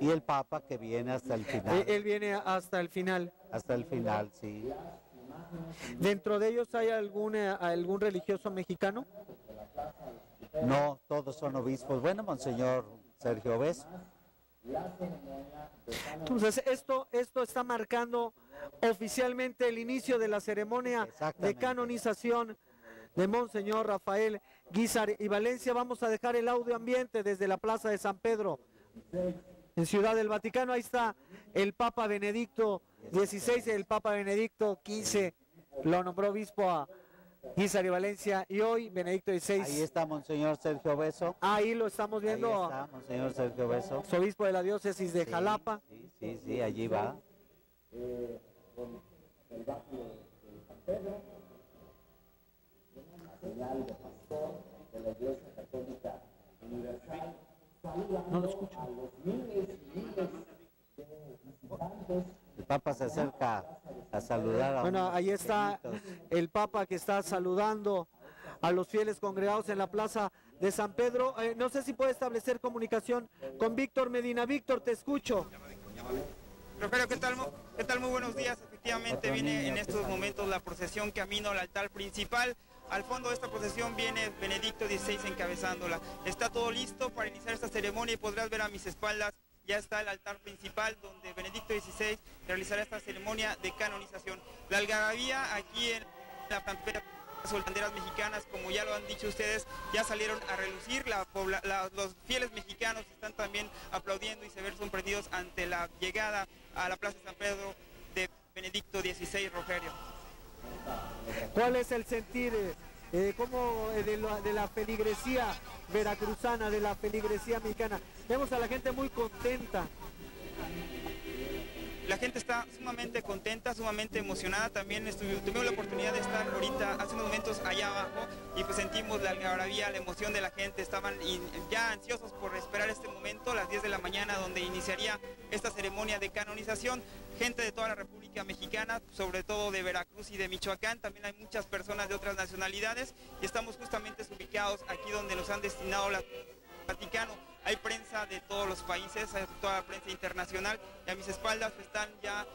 Y el Papa que viene hasta el final. Eh, Él viene hasta el final. Hasta el final, sí. ¿Dentro de ellos hay algún, eh, algún religioso mexicano? No, todos son obispos. Bueno, Monseñor Sergio Beso. Entonces, esto, esto está marcando oficialmente el inicio de la ceremonia de canonización de Monseñor Rafael Guizar y Valencia. Vamos a dejar el audio ambiente desde la Plaza de San Pedro en Ciudad del Vaticano. Ahí está el Papa Benedicto XVI, el Papa Benedicto XV lo nombró obispo a Guizar y Valencia y hoy Benedicto XVI. Ahí está Monseñor Sergio Beso. Ahí lo estamos Ahí viendo, está Monseñor Sergio Beso. su obispo de la diócesis de Sí, Jalapa. Sí, sí, sí, allí va. No lo escucho. El Papa se acerca a saludar a Bueno, ahí está el Papa que está saludando a los fieles congregados en la plaza de San Pedro. Eh, no sé si puede establecer comunicación con Víctor Medina. Víctor, te escucho. Rogelio, ¿qué tal? ¿Qué tal? Muy buenos días. Efectivamente viene en estos momentos la procesión camino al altar principal. Al fondo de esta procesión viene Benedicto XVI encabezándola. Está todo listo para iniciar esta ceremonia y podrás ver a mis espaldas. Ya está el altar principal donde Benedicto XVI realizará esta ceremonia de canonización. La algarabía aquí en la pantera las banderas mexicanas, como ya lo han dicho ustedes, ya salieron a relucir. Los fieles mexicanos están también aplaudiendo y se ven sorprendidos ante la llegada a la Plaza San Pedro de Benedicto XVI Rogerio. ¿Cuál es el sentir eh, eh, eh, de, de la feligresía veracruzana, de la feligresía mexicana? Vemos a la gente muy contenta. La gente está sumamente contenta, sumamente emocionada. También tuvimos la oportunidad de estar ahorita, hace unos momentos allá abajo, y pues sentimos la algarabía, la emoción de la gente. Estaban ya ansiosos por esperar este momento, las 10 de la mañana, donde iniciaría esta ceremonia de canonización. Gente de toda la República Mexicana, sobre todo de Veracruz y de Michoacán. También hay muchas personas de otras nacionalidades y estamos justamente ubicados aquí donde nos han destinado las Vaticano. Hay prensa de todos los países, hay toda la prensa internacional y a mis espaldas están ya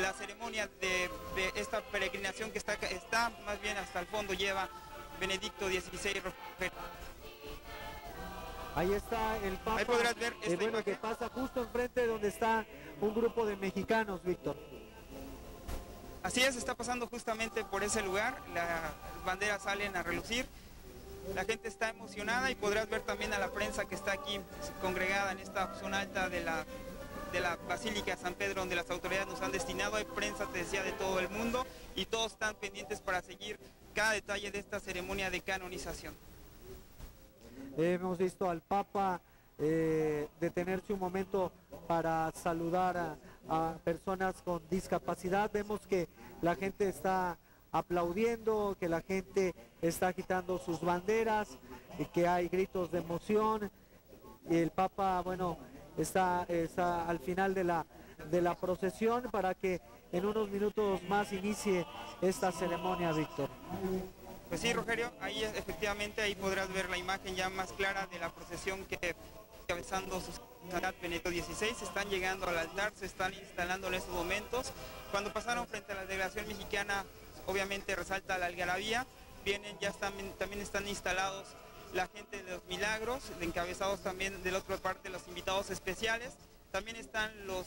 la ceremonia de, de esta peregrinación que está, está más bien hasta el fondo lleva Benedicto XVI. Ahí está el Papa. Ahí podrás ver eh, esta bueno, que pasa justo enfrente de donde está un grupo de mexicanos, Víctor. Así es, está pasando justamente por ese lugar, las banderas salen a relucir, la gente está emocionada y podrás ver también a la prensa que está aquí congregada en esta zona alta de la, de la Basílica San Pedro, donde las autoridades nos han destinado, hay prensa, te decía, de todo el mundo y todos están pendientes para seguir cada detalle de esta ceremonia de canonización. Hemos visto al Papa eh, detenerse un momento para saludar a, a personas con discapacidad. Vemos que la gente está aplaudiendo, que la gente está agitando sus banderas, y que hay gritos de emoción. Y el Papa, bueno, está, está al final de la, de la procesión para que en unos minutos más inicie esta ceremonia, Víctor. Pues sí, Rogerio, ahí efectivamente ahí podrás ver la imagen ya más clara de la procesión que encabezando su santidad Benedicto XVI, están llegando al altar, se están instalando en estos momentos. Cuando pasaron frente a la delegación mexicana, obviamente resalta la algarabía, vienen, ya también están instalados la gente de los milagros, encabezados también de la otra parte los invitados especiales, también están los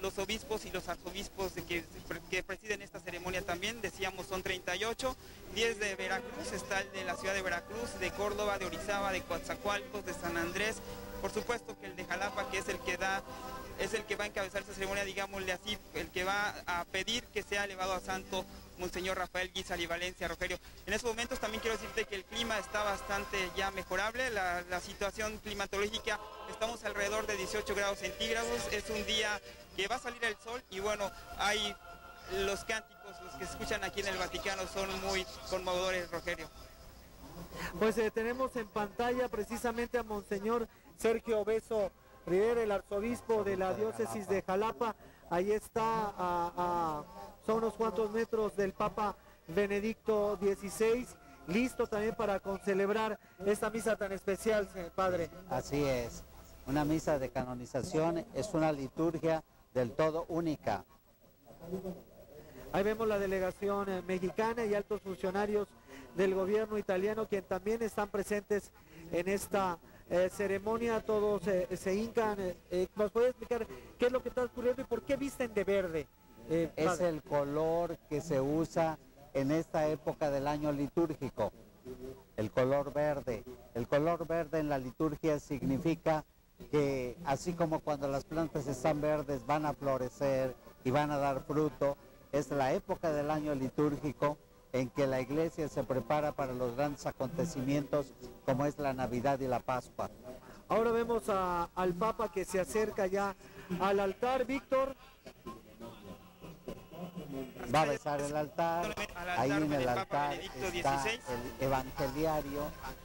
los obispos y los arzobispos de que, que presiden esta ceremonia también, decíamos son 38, 10 de Veracruz, está el de la ciudad de Veracruz, de Córdoba, de Orizaba, de Coatzacoalcos, de San Andrés, por supuesto que el de Jalapa, que es el que da, es el que va a encabezar esta ceremonia, digámosle así, el que va a pedir que sea elevado a santo Monseñor Rafael Guizar y Valencia, Rogerio. En estos momentos también quiero decirte que el clima está bastante ya mejorable, la, situación climatológica, estamos alrededor de 18 grados centígrados, es un día que va a salir el sol y bueno, hay los cánticos, los que escuchan aquí en el Vaticano son muy conmovedores, Rogerio. Pues eh, tenemos en pantalla precisamente a Monseñor Sergio Beso Rivera, el arzobispo de la diócesis de Jalapa. Ahí está, a- son unos cuantos metros del Papa Benedicto XVI, listo también para celebrar esta misa tan especial, Padre. Así es. Una misa de canonización es una liturgia del todo única. Ahí vemos la delegación eh, mexicana y altos funcionarios del gobierno italiano quien también están presentes en esta eh, ceremonia. Todos eh, se hincan. eh, ¿Nos puede explicar qué es lo que está ocurriendo y por qué visten de verde? Eh, Es padre? el color que se usa en esta época del año litúrgico, el color verde. El color verde en la liturgia significa que así como cuando las plantas están verdes van a florecer y van a dar fruto, es la época del año litúrgico en que la iglesia se prepara para los grandes acontecimientos como es la Navidad y la Pascua. Ahora vemos a- al Papa que se acerca ya al altar, Víctor. Va a besar el altar, Al ahí en el altar está el evangeliario,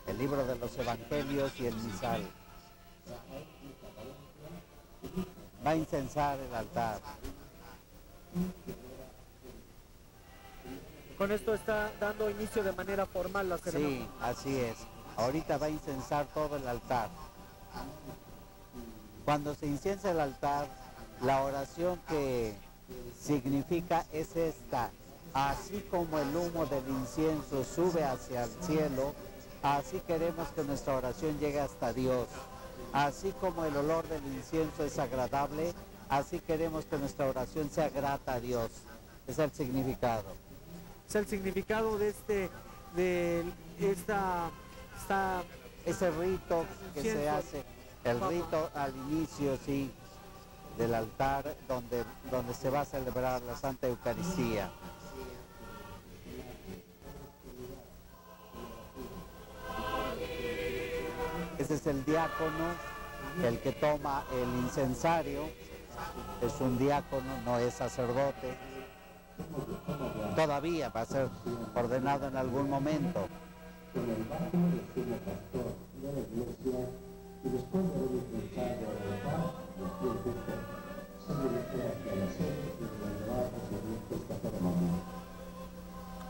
el libro de los evangelios y el misal. Va a incensar el altar. Con esto está dando inicio de manera formal la ceremonia. Sí, así es. Ahorita va a incensar todo el altar. Cuando se inciensa el altar, la oración que significa es esta. Así como el humo del incienso sube hacia el cielo, así queremos que nuestra oración llegue hasta Dios. Así como el olor del incienso es agradable, así queremos que nuestra oración sea grata a Dios. Es el significado. Es el significado de este, de esta, esta ese rito que se hace, el rito al inicio, sí, del altar donde, donde se va a celebrar la Santa Eucaristía. Ese es el diácono, el que toma el incensario, es un diácono, no es sacerdote. Todavía va a ser ordenado en algún momento.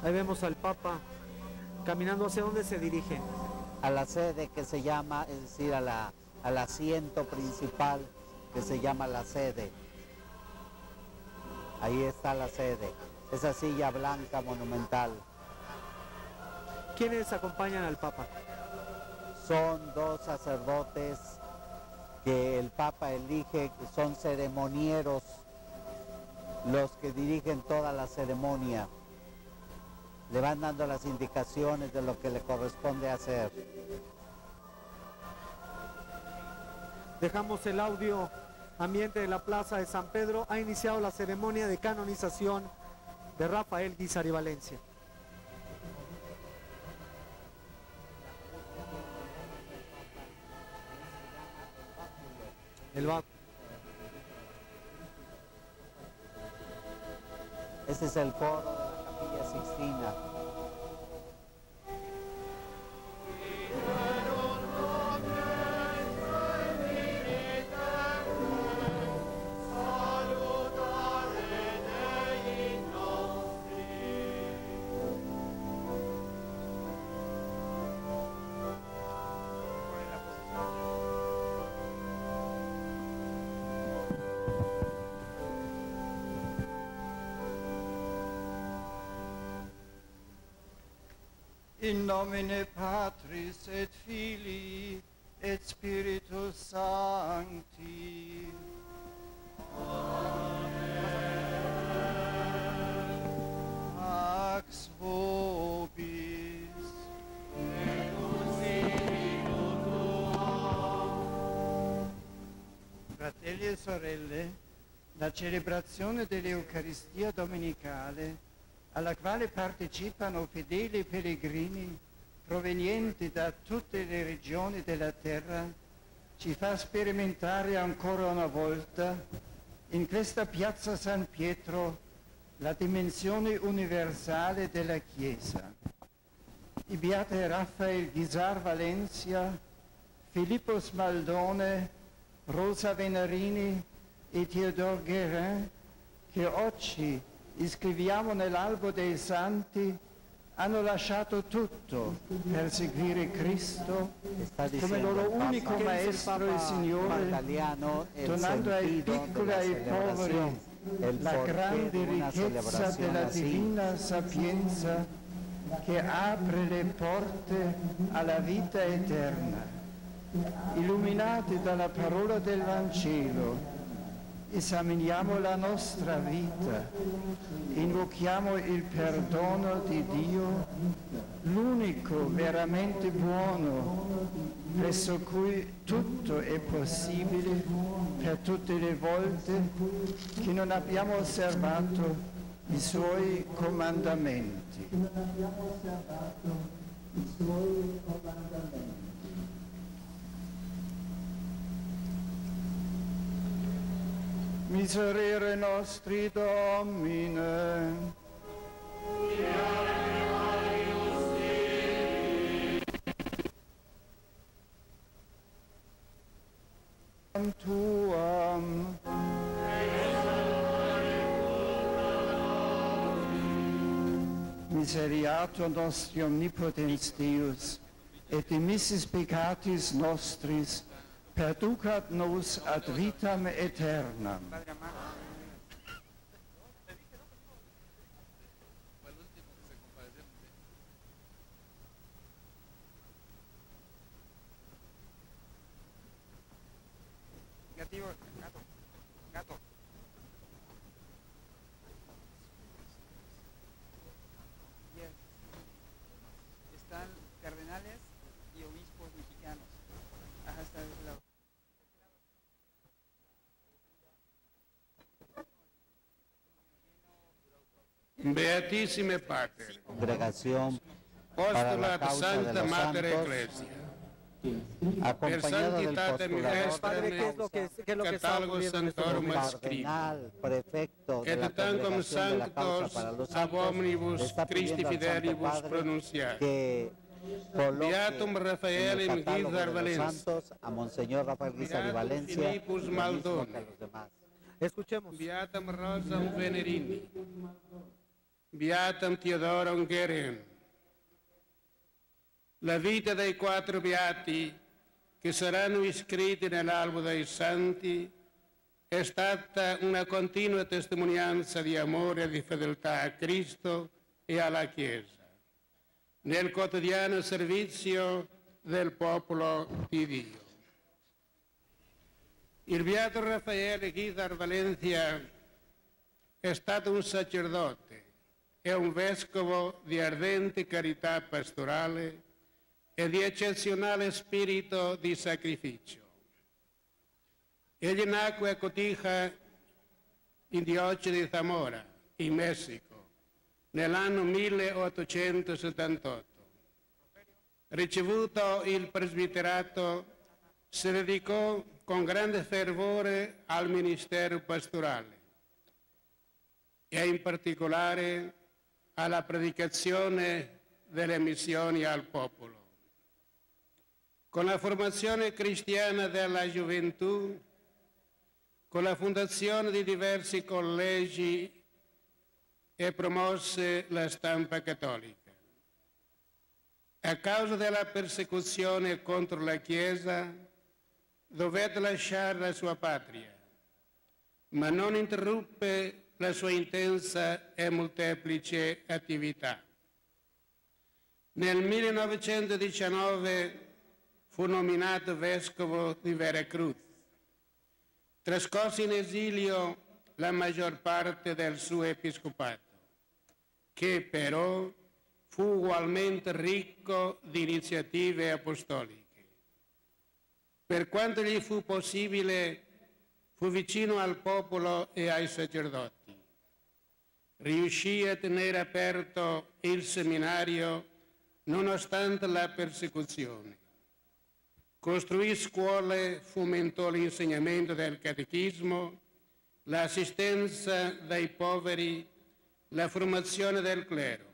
Ahí vemos al Papa caminando hacia dónde se dirige. a la sede que se llama, es decir, a la, al asiento principal que se llama la sede. Ahí está la sede, esa silla blanca monumental. ¿Quiénes acompañan al Papa? Son dos sacerdotes el Papa elige, son ceremonieros, los que dirigen toda la ceremonia. Le van dando las indicaciones de lo que le corresponde hacer. Dejamos el audio ambiente de la Plaza de San Pedro. Ha iniciado la ceremonia de canonización de Rafael Guizar Valencia. El va- Ese es el coro de la Capilla Sixtina. In nomine Patris et Filii et Spiritus Sancti. Pax vobis. Fratelli e sorelle, la celebrazione dell'Eucaristia domenicale alla quale partecipano fedeli pellegrini provenienti da tutte le regioni della terra, ci fa sperimentare ancora una volta in questa piazza San Pietro la dimensione universale della Chiesa. I beati Raffaele Ghizar Valencia, Filippo Smaldone, Rosa Venarini e Theodore Guérin, che oggi iscriviamo nell'albo dei santi, hanno lasciato tutto per seguire Cristo come loro unico maestro e Signore, donando ai piccoli e ai poveri la grande ricchezza della divina sapienza che apre le porte alla vita eterna. Illuminati dalla parola del Vangelo, esaminiamo la nostra vita, invochiamo il perdono di Dio, l'unico veramente buono, presso cui tutto è possibile per tutte le volte che non abbiamo osservato i suoi comandamenti. Miserere nostri Domine. Tuam. Miseriato nostri omnipotens Deus, et dimissis peccatis nostris, perducat nos ad vitam aeternam. Beatissime Pater, Congregación para la causa de Santa los Mater santos, Ecclesia, per acompañado del postulador Padre, ¿qué es lo que, qué es lo que está Catalogo ocurriendo en este? Adscriptum, cardenal, prefecto de la congregación de la causa sanctos para los ab santos, está pidiendo Christi al Santo fidelibus Padre pronunciat. que coloque Beatum Rafael en el catálogo Guizar de los Valencia. santos a Monseñor Rafael Guizar y Beatum Valencia, mismo Maldon. que a los demás. Escuchemos. Beatam Rosam Venerini, Beatam Teodorum Guerin. La vita dei quattro beati che saranno iscritti nell'albo dei santi è stata una continua testimonianza di amore e di fedeltà a Cristo e alla Chiesa, nel quotidiano servizio del popolo di Dio. Il beato Raffaele Ghidar Valencia è stato un sacerdote e un vescovo di ardente carità pastorale e di eccezionale spirito di sacrificio. Egli nacque a Cotija, in diocesi di Zamora, in Messico, nell'anno 1878. Ricevuto il presbiterato, si dedicò con grande fervore al ministero pastorale e in particolare alla predicazione delle missioni al popolo. Con la formazione cristiana della gioventù, con la fondazione di diversi collegi e promosse la stampa cattolica. A causa della persecuzione contro la Chiesa, dovette lasciare la sua patria, ma non interruppe la sua intensa e molteplice attività. Nel 1919 fu nominato vescovo di Veracruz. Trascorse in esilio la maggior parte del suo episcopato, che però fu ugualmente ricco di iniziative apostoliche. Per quanto gli fu possibile, fu vicino al popolo e ai sacerdoti. Riuscì a tenere aperto il seminario nonostante la persecuzione. Costruì scuole, fomentò l'insegnamento del catechismo, l'assistenza dei poveri, la formazione del clero.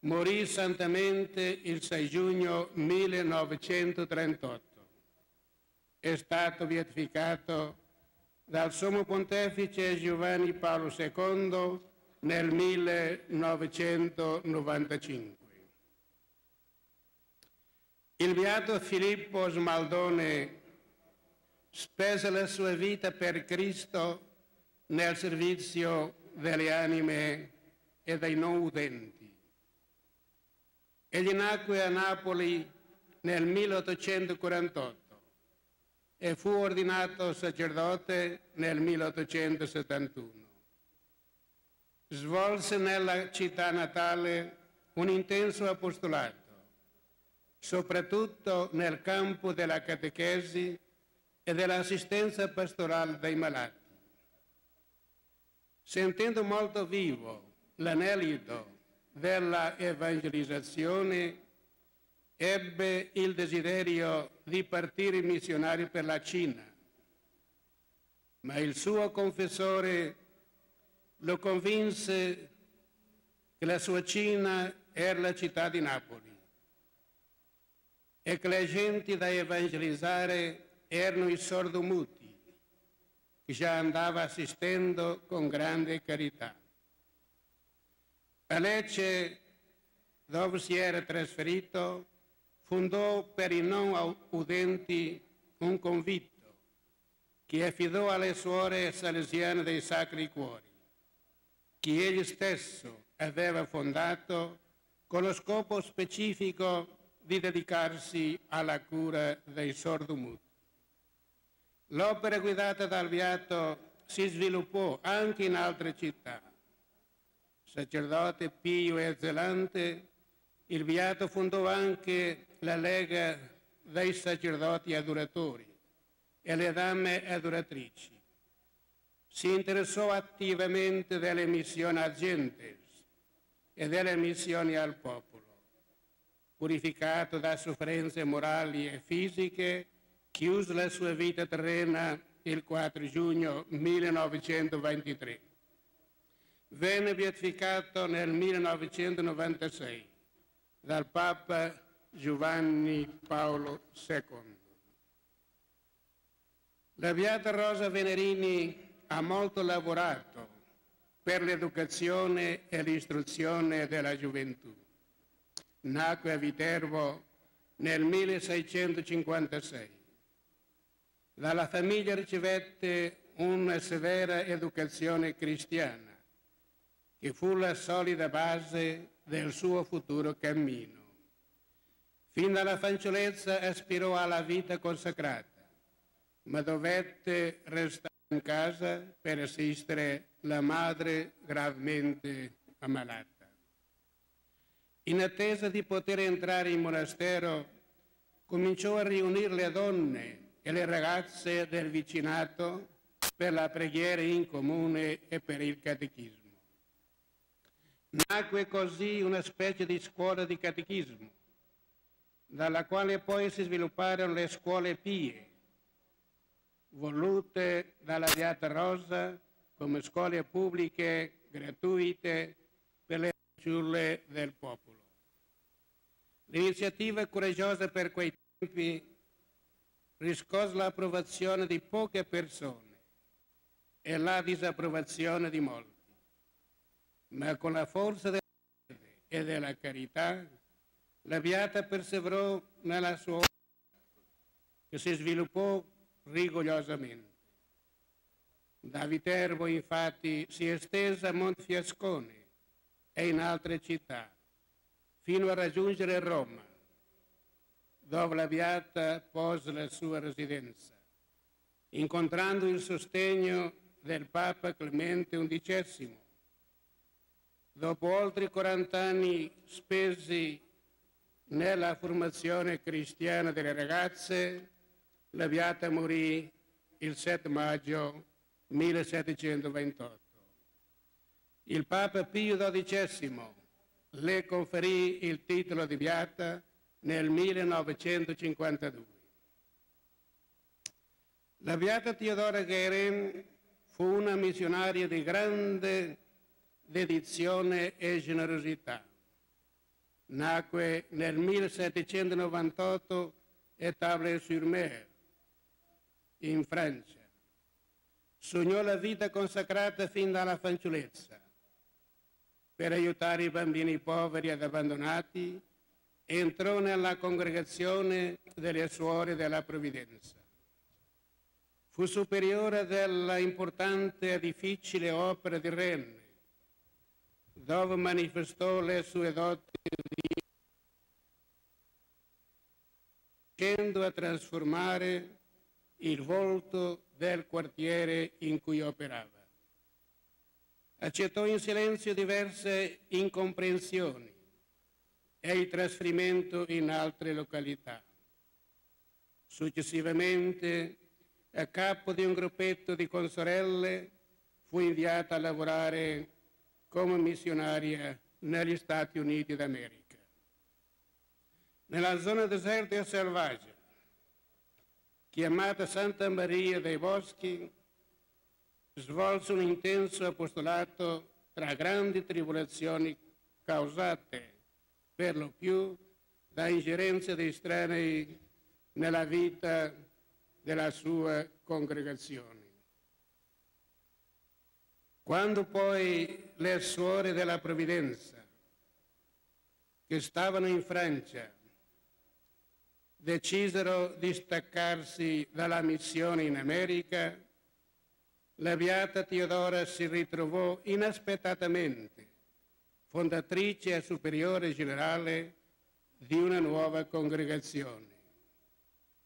Morì santamente il 6 giugno 1938. È stato beatificato dal Sommo Pontefice Giovanni Paolo II nel 1995. Il beato Filippo Smaldone spese la sua vita per Cristo nel servizio delle anime e dei non udenti. Egli nacque a Napoli nel 1848 e fu ordinato sacerdote nel 1871. Svolse nella città natale un intenso apostolato, soprattutto nel campo della catechesi e dell'assistenza pastorale dei malati. Sentendo molto vivo l'anelito della evangelizzazione, ebbe il desiderio di partire missionario per la Cina, ma il suo confessore lo convinse che la sua Cina era la città di Napoli e che le genti da evangelizzare erano i sordomuti, che già andava assistendo con grande carità. A Lecce, dove si era trasferito, fondò per i non udenti un convitto che affidò alle suore salesiane dei Sacri Cuori, che egli stesso aveva fondato con lo scopo specifico di dedicarsi alla cura dei sordomuti. L'opera guidata dal Beato si sviluppò anche in altre città sacerdote pio e zelante, il Beato fondò anche la Lega dei sacerdoti adoratori e le dame adoratrici. Si interessò attivamente delle missioni a gentes e delle missioni al popolo. Purificato da sofferenze morali e fisiche, chiuse la sua vita terrena il 4 giugno 1923 venne beatificato nel 1996 dal Papa Giovanni Paolo II. La Beata Rosa Venerini ha molto lavorato per l'educazione e l'istruzione della gioventù. Nacque a Viterbo nel 1656. Dalla famiglia ricevette una severa educazione cristiana che fu la solida base del suo futuro cammino. Fin dalla fanciullezza aspirò alla vita consacrata, ma dovette restare in casa per assistere la madre gravemente ammalata. In attesa di poter entrare in monastero, cominciò a riunire le donne e le ragazze del vicinato per la preghiera in comune e per il catechismo. Nacque così una specie di scuola di catechismo, dalla quale poi si svilupparono le scuole pie, volute dalla Beata Rosa come scuole pubbliche gratuite per le fanciulle del popolo. L'iniziativa coraggiosa per quei tempi riscosse l'approvazione di poche persone e la disapprovazione di molti ma con la forza della fede e della carità, la Beata perseverò nella sua opera, che si sviluppò rigorosamente. Da Viterbo, infatti, si estese a Montefiascone e in altre città, fino a raggiungere Roma, dove la Beata pose la sua residenza, incontrando il sostegno del Papa Clemente XI dopo oltre 40 anni spesi nella formazione cristiana delle ragazze, la Beata morì il 7 maggio 1728. Il Papa Pio XII le conferì il titolo di Beata nel 1952. La Beata Teodora Guerin fu una missionaria di grande dedizione e generosità. Nacque nel 1798 a Table-sur-Mer, in Francia. Sognò la vita consacrata fin dalla fanciullezza per aiutare i bambini poveri ed abbandonati, entrò nella congregazione delle suore della provvidenza. Fu superiore della importante e difficile opera di Rennes, dove manifestò le sue doti riuscendo a trasformare il volto del quartiere in cui operava. Accettò in silenzio diverse incomprensioni e il trasferimento in altre località. Successivamente, a capo di un gruppetto di consorelle, fu inviata a lavorare come missionaria negli Stati Uniti d'America. Nella zona deserta e selvaggia, chiamata Santa Maria dei Boschi, svolse un intenso apostolato tra grandi tribolazioni causate per lo più da ingerenze di estranei nella vita della sua congregazione. Quando poi le suore della provvidenza, che stavano in Francia, decisero di staccarsi dalla missione in America, la Beata Teodora si ritrovò inaspettatamente fondatrice e superiore generale di una nuova congregazione,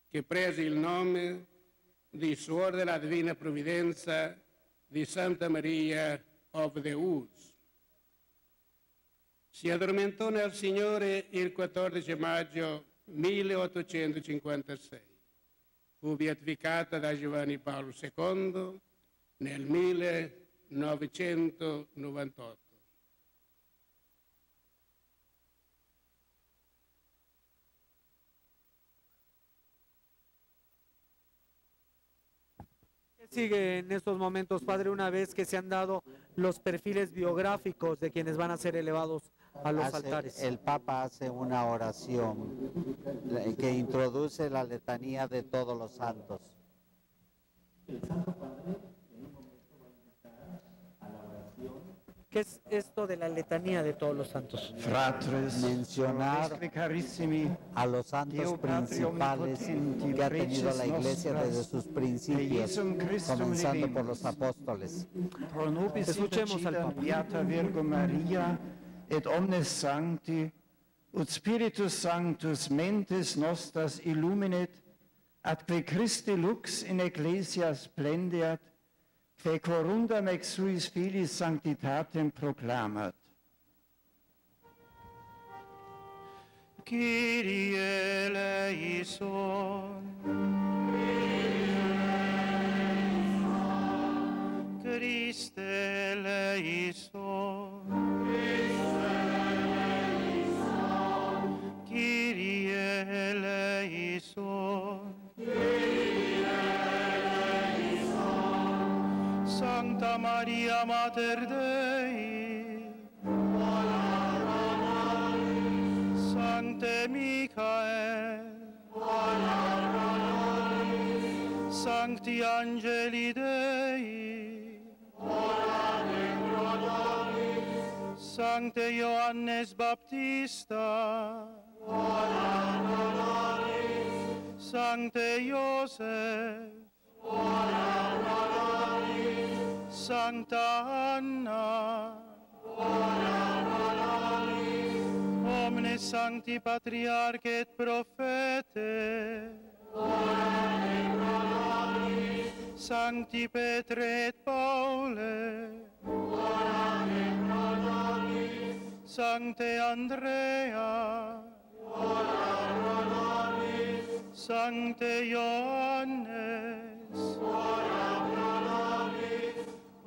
che prese il nome di Suor della Divina Provvidenza di Santa Maria of the Woods. Si addormentò nel Signore il 14 maggio 1856. Fu beatificata da Giovanni Paolo II nel 1998. Sigue en estos momentos, Padre, una vez que se han dado los perfiles biográficos de quienes van a ser elevados a los Hace- altares? el Papa hace una oración que introduce la letanía de todos los santos. ¿Qué es esto de la letanía de todos los santos? Fratres, Mencionar carissimi, a los santos principales que ha tenido la iglesia desde sus principios, comenzando por los apóstoles. Escuchemos al Papa. Et omnes sancti ut Spiritus Sanctus mentes nostras illuminet atque Christi lux in ecclesia splendeat quae corundam ex suis filis sanctitatem proclamat Kyrie eleison. Christe eleison. Kyrie eleison. Sancta Maria Mater Dei. Sancte Michael. Sancti Angeli Dei. Sancte Ioannes Baptista. Sancte Iosef. Santa Anna. Ora pro Omnes sancti patriarchi et profete. Ora pro nobis. Sancti Petre et Paule. Ora pro nobis. Sancte Andrea. Ora pro nobis. Sancte Ioannes. Ora pro nobis.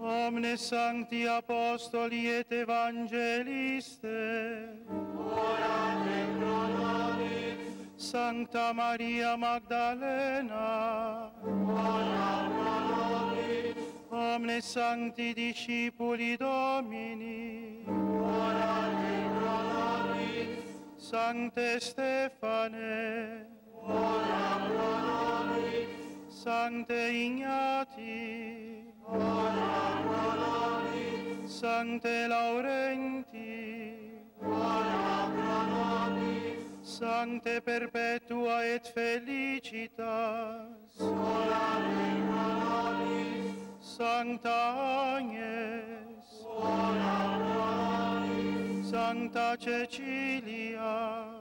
omne sancti apostoli et evangeliste, ora pro nobis. Sancta Maria Magdalena, ora pro nobis. Omne sancti discipuli Domini, ora pro nobis. Sancte Stefane, ora pro nobis. Sancte Ignati, Sancte Laurenti, ora pro nobis, Sancte perpetua et felicitas, ora pro nobis, Sancta Agnes, ora pro nobis, Sancta Cecilia,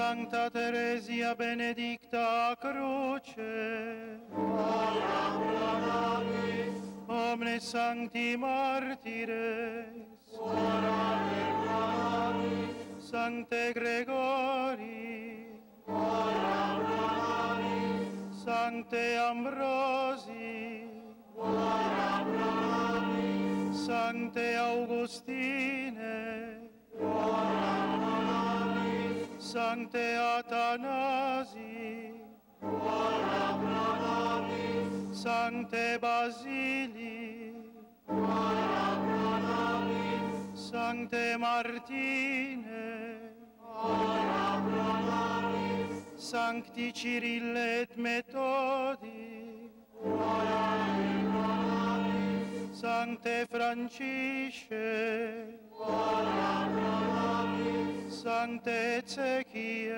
Santa Teresia benedicta croce. Ora pro nobis. Omne sancti martires. Ora pro nobis. Sante Gregori. Ora pro nobis. Sante Ambrosi. Ora pro nobis. Sante Augustine. Ora pro nobis. Sancte Athanasi, ora pro nobis, Sancte Basili, ora pro nobis, Sancte Martine, ora pro nobis, Sancti Cyrille et Metodi, ora pro nobis, Sancte Francisce, ora pro nobis. Sancte Ezechie,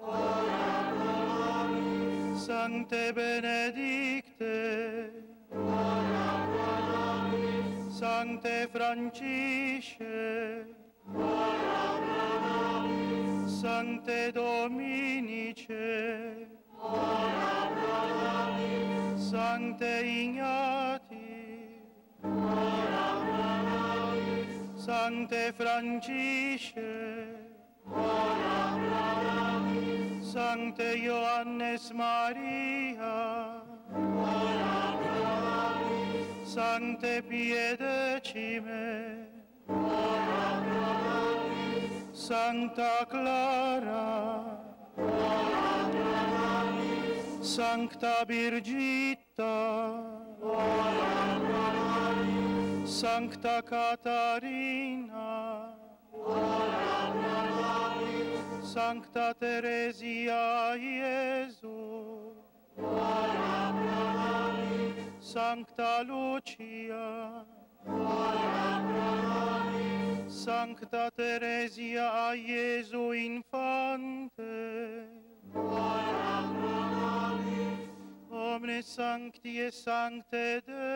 ora pro nobis. Sancte Benedicte, ora pro nobis. Sancte Francisce, ora pro nobis. Sancte Dominice, ora pro nobis. Sancte Ignazio, Sancte Francisce, ora pro nobis. Sancte Ioannes Maria, ora pro nobis. Sancte Piedecime, ora pro nobis. Sancta Clara, ora pro nobis. Sancta Birgitta, ora pro nobis. Sancta Catarina, ora pro nobis. Sancta Teresia Iesu, ora pro nobis. Sancta Lucia, ora pro nobis. Sancta Teresia Iesu Infante, ora pro nobis. Sancti et Sancte Dei,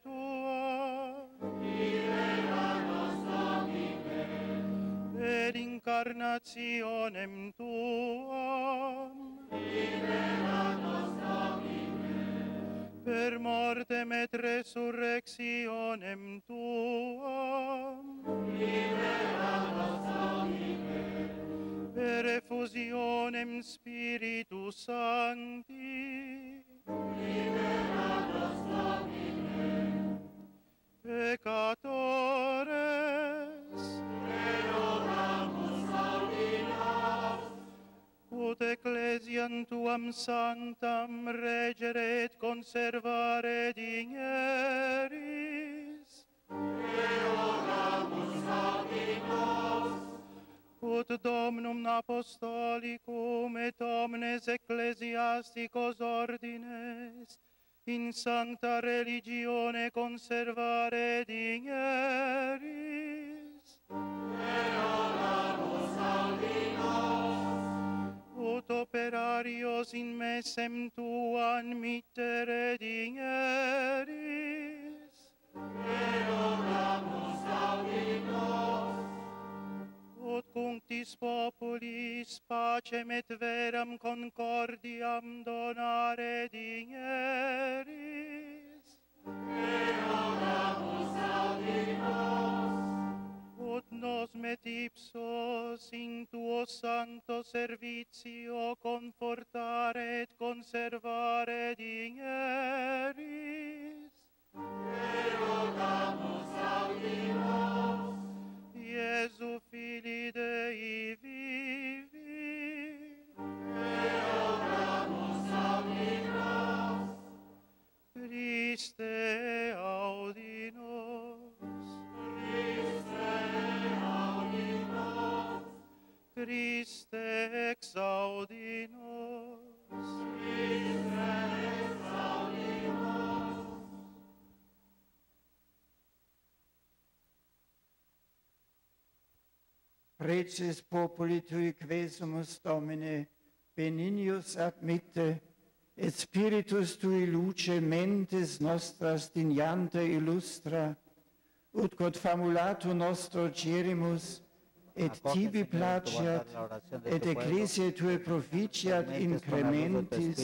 incarnationem tuam. Libera nos Domine per mortem et resurrectionem tuam. Libera nos Domine per effusionem spiritus sancti. Libera nos Domine peccatores ut ecclesiam tuam sanctam regere et conservare digneris. Deodamus abitos. Ut Domnum apostolicum et omnes ecclesiasticos ordines, in sancta religione conservare digneris. operarios in mesem tuan mittere digeris. Et oramus auditos. Ut cunctis populis pacem et veram concordiam donare digeris. Et oramus auditos. nos metipsos in tuo santo servizio confortare et conservare digneri te rogamus audimus. Iesu, Fili Dei vivi, te rogamus audimus. Christe, audimus. Christe exaudi nos. Christe exaudi nos. Preces populi tui quesumus Domine, beninius ad mitte, et spiritus tui luce mentes nostras diniante illustra, ut quod famulato nostro cerimus, et tibi placiat, la et tu pueblo. ecclesiae tue proficiat la tu incrementis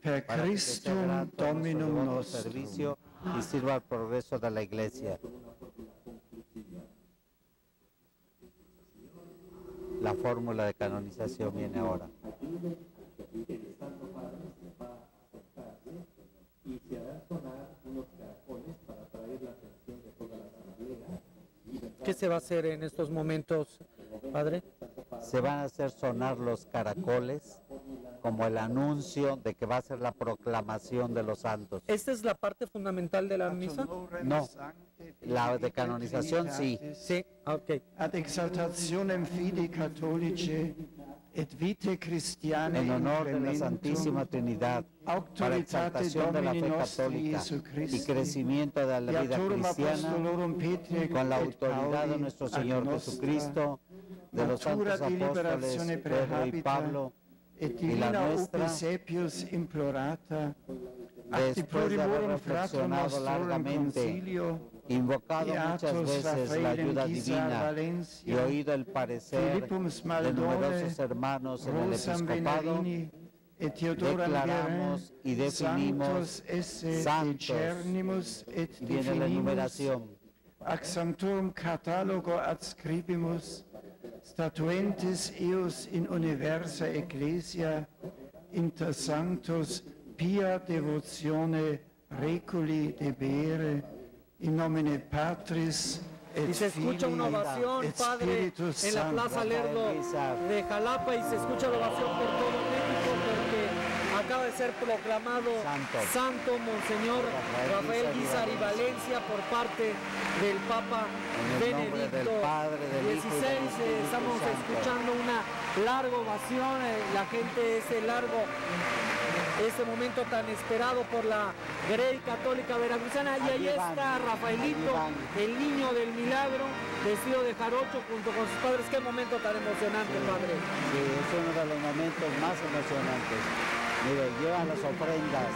per para se Christum Dominum nostrum. servicio y sirva al progreso de la iglesia. La fórmula de canonización viene ahora. ¿Qué se va a hacer en estos momentos, padre? Se van a hacer sonar los caracoles como el anuncio de que va a ser la proclamación de los santos. ¿Esta es la parte fundamental de la misa? No, la de canonización sí. Sí, ok. ad exaltationem fide catholice et vitae Christianae En honor de la Santísima Trinidad, para exaltación de la fe católica y crecimiento de la vida cristiana, con la autoridad de nuestro Señor Jesucristo, de los santos apóstoles Pedro y Pablo, y la nuestra, después de haber reflexionado largamente, concilio, invocado muchas veces la ayuda divina y oído el parecer de numerosos hermanos en el episcopado, declaramos y definimos Santos y viene la enumeración. ac sanctorum catalogo adscribimus, statuentis eus in universa ecclesia, inter sanctos pia devotione reculi debere, in nomine Patris et Y se escucha una ovación, padre, en la. Plaza Lerdo de Jalapa y se escucha la ovación por todo México porque acaba de ser proclamado Santo. Santo Monseñor Rafael Guizar y Valencia por parte del Papa del Benedicto Padre, del Hijo y del 16. Espíritu Estamos escuchando una larga ovación, eh, la gente ese largo este momento tan esperado por la Grey Católica Veracruzana. Y ahí está Rafaelito, el niño del milagro, vestido de jarocho junto con sus padres. Qué momento tan emocionante, padre. Sí, es uno de los momentos más emocionantes. Mire, llevan las ofrendas.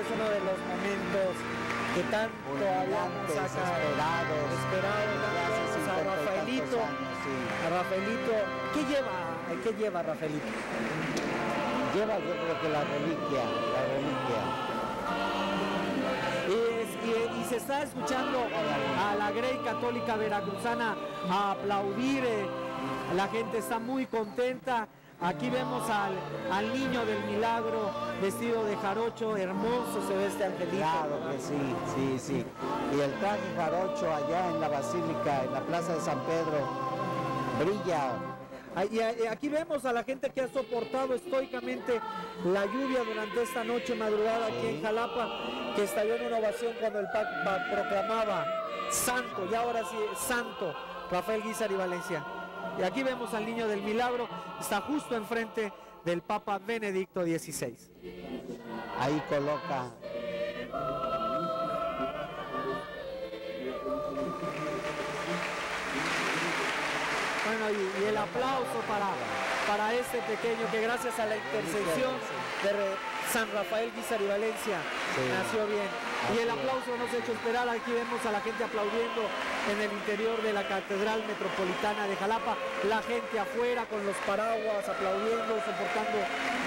Es uno de los momentos que tanto Fulminantes, acá esperados. esperado. desde hace Vamos a 50 y Rafaelito, tantos años, sí. a Rafaelito. ¿Qué lleva? ¿Qué lleva Rafaelito? Lleva yo creo que la reliquia, la reliquia. Y, es- y- y se está escuchando a la Grey Católica Veracruzana a aplaudir. eh, La gente está muy contenta. Aquí vemos al, al niño del milagro vestido de jarocho, hermoso se ve este angelito. Claro que sí, sí, sí. Y el traje jarocho allá en la basílica, en la plaza de San Pedro, brilla. Y y aquí vemos a la gente que ha soportado estoicamente la lluvia durante esta noche madrugada aquí en Jalapa, que estalló en una ovación cuando el Papa proclamaba santo, y ahora sí, santo, Rafael Guizar y Valencia. Y aquí vemos al niño del milagro, está justo enfrente del Papa Benedicto XVI. Ahí coloca Bueno, y, y el aplauso para, para este pequeño que gracias a la intercesión de San Rafael Guizar y Valencia Sí. nació bien. Y el aplauso nos ha hecho esperar. Aquí vemos a la gente aplaudiendo en el interior de la Catedral Metropolitana de Jalapa. La gente afuera con los paraguas aplaudiendo, soportando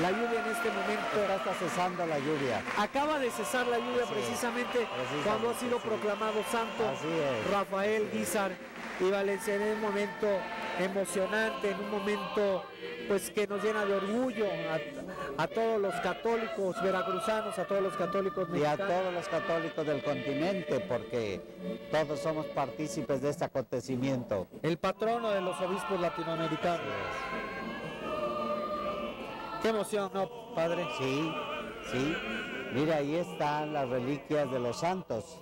la lluvia en este momento. ahora está cesando la lluvia. Acaba de cesar la lluvia Sí, precisamente, precisamente, cuando ha sido sí. proclamado santo. Rafael Guizar y Valencia en un momento emocionante, en un momento pues que nos llena de orgullo a, a todos los católicos veracruzanos, a todos los católicos Y a mexicanos. todos los católicos del continente, porque todos somos partícipes de este acontecimiento. El patrono de los obispos latinoamericanos. Qué emoción, ¿no, padre? Sí, sí. Mira, ahí están las reliquias de los santos,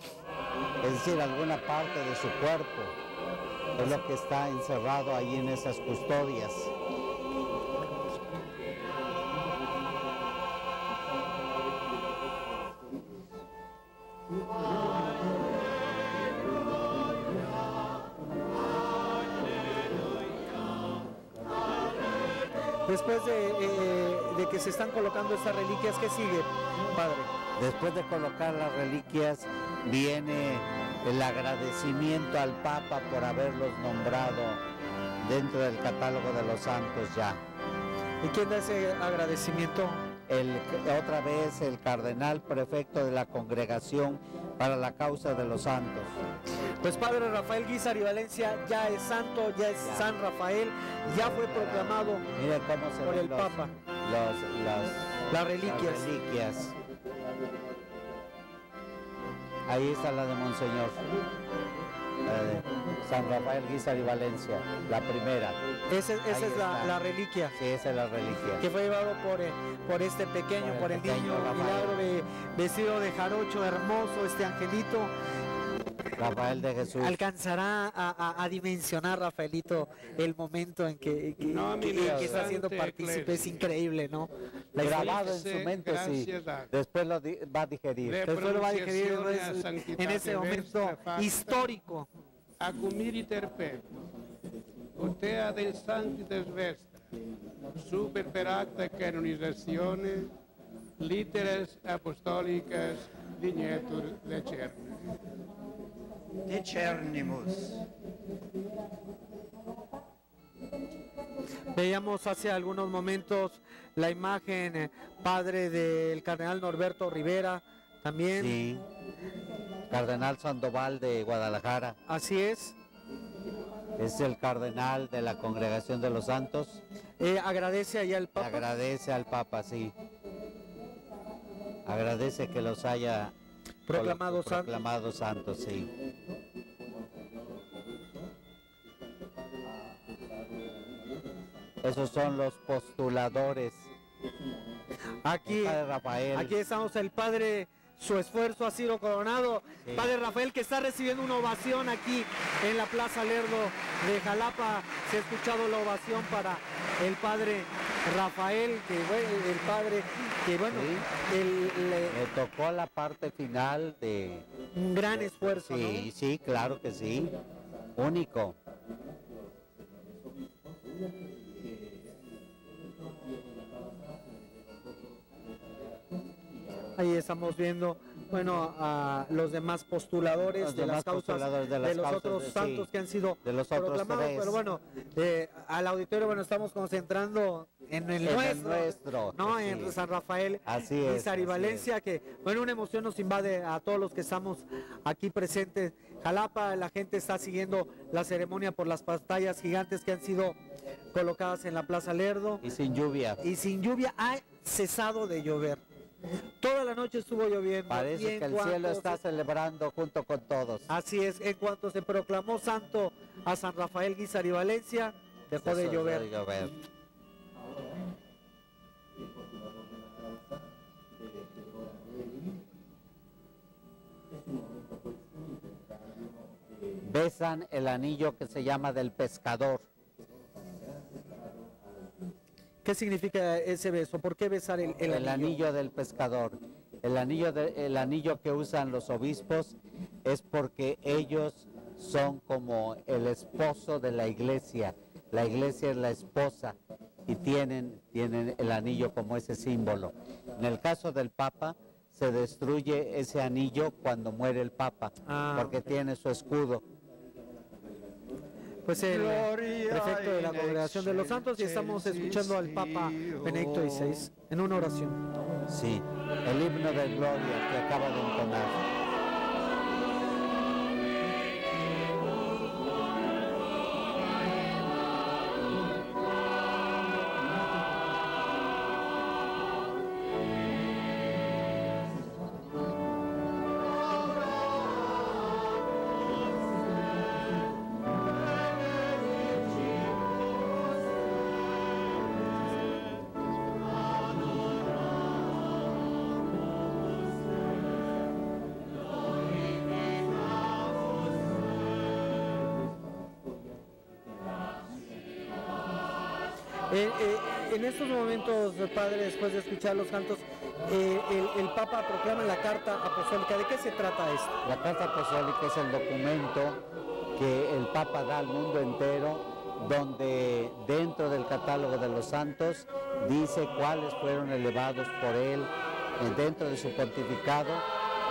es decir, alguna parte de su cuerpo. Es lo que está encerrado ahí en esas custodias. Después de, eh, de que se están colocando estas reliquias, ¿qué sigue, padre? Después de colocar las reliquias, viene el agradecimiento al Papa por haberlos nombrado dentro del catálogo de los santos ya. ¿Y quién da ese agradecimiento? El, otra vez el cardenal prefecto de la congregación para la causa de los santos. Pues Padre Rafael Guizar y Valencia ya es santo, ya es Ya. San Rafael, ya fue proclamado Mire cómo se por el los, Papa. los- las, Las reliquias. las reliquias. Ahí está la de Monseñor. La de San Rafael Guizar y Valencia, la primera. Ese- esa es la, reliquia Sí, esa es la reliquia. que fue llevado por, eh, por este pequeño, Por el por el, pequeño niño Rafael. milagro de vestido de jarocho hermoso, este angelito. Rafael de Jesús. Alcanzará a, a- a dimensionar, Rafaelito, el momento en que, que- No, que- mi que Dios. está siendo partícipe. Es increíble, ¿no? La Grabado en su mente, sí. Después lo di- va a digerir. Le- Después lo va a digerir en ese momento vestra histórico. Accumiri perpetuo, otea dei santi desvestra, super per acta canonizzazione, literas apostolicas dignetur Decernimus. Veíamos hace algunos momentos la imagen, eh, padre del cardenal Norberto Rivera, también. Sí. Cardenal Sandoval de Guadalajara. Así es. Es el cardenal de la Congregación de los Santos. Eh, agradece allá al Papa. agradece al Papa, sí. Agradece que los haya Proclamado santos. proclamados santos, sí. Esos son los postuladores. Aquí, Rafael. aquí estamos el padre, su esfuerzo ha sido coronado. Sí. Padre Rafael que está recibiendo una ovación aquí en la Plaza Lerdo de Jalapa. Se ha escuchado la ovación para el padre Rafael, que el padre, que bueno, Sí. el- le- tocó la parte final de... un gran esfuerzo. ¿no? Sí, sí, claro que sí. Único. Ahí estamos viendo, bueno, a los demás postuladores Los de las causas postuladores de de, las los causas otros de- sí, santos que han sido de los otros proclamados. tres. Pero bueno, eh, al auditorio, bueno, estamos concentrando en el En el nuestro, nuestro, ¿no? sí. En San Rafael Así y es, Sari así Valencia, que, bueno, una emoción nos invade a todos los que estamos aquí presentes. Jalapa, la gente está siguiendo la ceremonia por las pantallas gigantes que han sido colocadas en la Plaza Lerdo Y sin lluvia. y sin lluvia ha cesado de llover. Toda la noche estuvo lloviendo. Parece que el cielo está se- celebrando junto con todos. Así es, en cuanto se proclamó santo a San Rafael Guizar y Valencia, dejó de Eso llover. de llover. Besan el anillo que se llama del pescador. ¿Qué significa ese beso? ¿Por qué besar el, el el, anillo? anillo del pescador. El anillo, de- el anillo que usan los obispos es porque ellos son como el esposo de la iglesia. La iglesia es la esposa y tienen, tienen el anillo como ese símbolo. En el caso del Papa, se destruye ese anillo cuando muere el Papa, Ah, porque tiene su escudo. Pues el prefecto de la Congregación de los Santos y estamos escuchando al Papa Benedicto XVI en una oración. Sí, el himno de gloria que acaba de entonar. Eh, eh, en estos momentos, Padre, después de escuchar los cantos, eh, el, el, Papa proclama la Carta Apostólica. ¿De qué se trata esto? La Carta Apostólica es el documento que el Papa da al mundo entero, donde dentro del catálogo de los santos dice cuáles fueron elevados por él dentro de su pontificado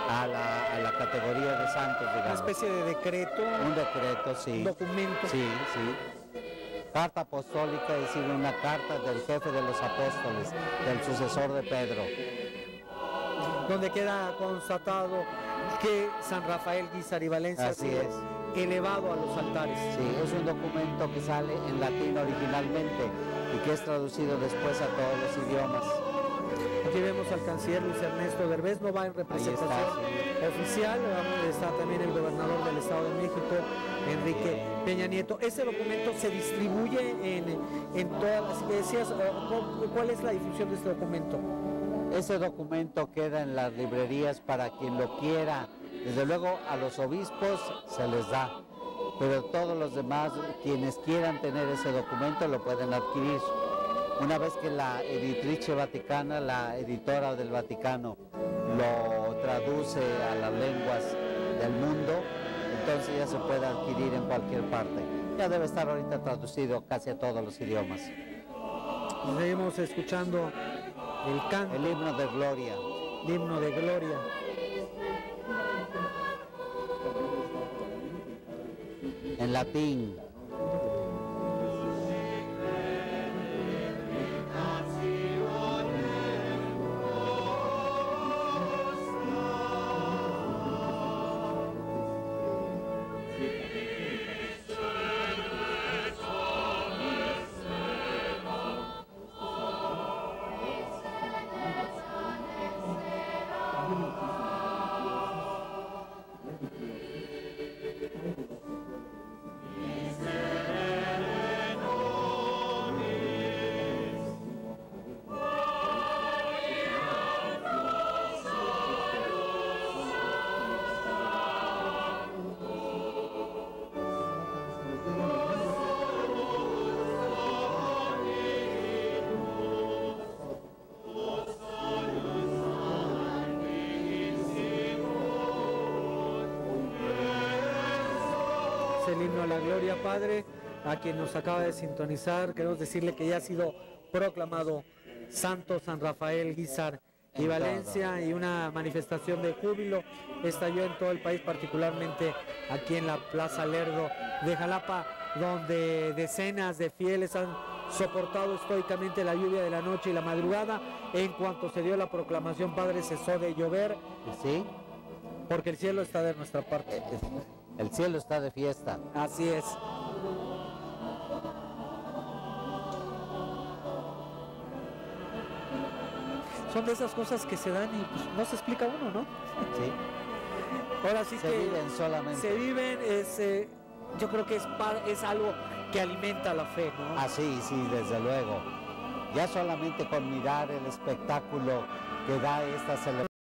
a la, a la categoría de santos, digamos. Una especie de decreto. Un decreto, sí. Un documento. Sí, sí. Carta apostólica, es decir, una carta del jefe de los apóstoles, del sucesor de Pedro. Donde queda constatado que San Rafael Guizar y Valencia Así es. elevado a los altares. Sí, es un documento que sale en latín originalmente y que es traducido después a todos los idiomas. Aquí vemos al canciller Luis Ernesto Derbez, no va en representación está, sí. oficial, está también el gobernador del Estado de México, Enrique Peña Nieto. Este documento se distribuye en, en todas las iglesias. ¿Cuál es la difusión de este documento? Ese documento queda en las librerías para quien lo quiera. Desde luego a los obispos se les da, pero todos los demás, quienes quieran tener ese documento, lo pueden adquirir. Una vez que la editrice vaticana, la editora del Vaticano, lo traduce a las lenguas del mundo, entonces ya se puede adquirir en cualquier parte. Ya debe estar ahorita traducido casi a todos los idiomas. Seguimos escuchando el canto. El himno de gloria. El himno de gloria. En latín. Gloria, Padre, a quien nos acaba de sintonizar. Queremos decirle que ya ha sido proclamado Santo San Rafael Guizar y Valencia y una manifestación de júbilo estalló en todo el país, particularmente aquí en la Plaza Lerdo de Jalapa, donde decenas de fieles han soportado estoicamente la lluvia de la noche y la madrugada. En cuanto se dio la proclamación, Padre, cesó de llover. ¿Sí? Porque el cielo está de nuestra parte. El cielo está de fiesta. Así es. Son de esas cosas que se dan y pues, no se explica uno, ¿no? Sí. Ahora sí se que viven solamente. se viven, es, eh, yo creo que es, es algo que alimenta la fe, ¿no? Ah, sí, sí, desde luego. Ya solamente con mirar el espectáculo que da esta celebración.